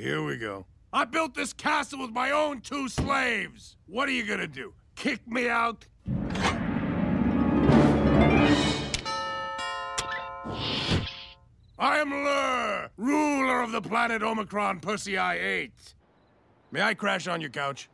here we go. I built this castle with my own two slaves. What are you gonna do? Kick me out? I am Lrrr, ruler of the planet Omicron Persei I-8. May I crash on your couch?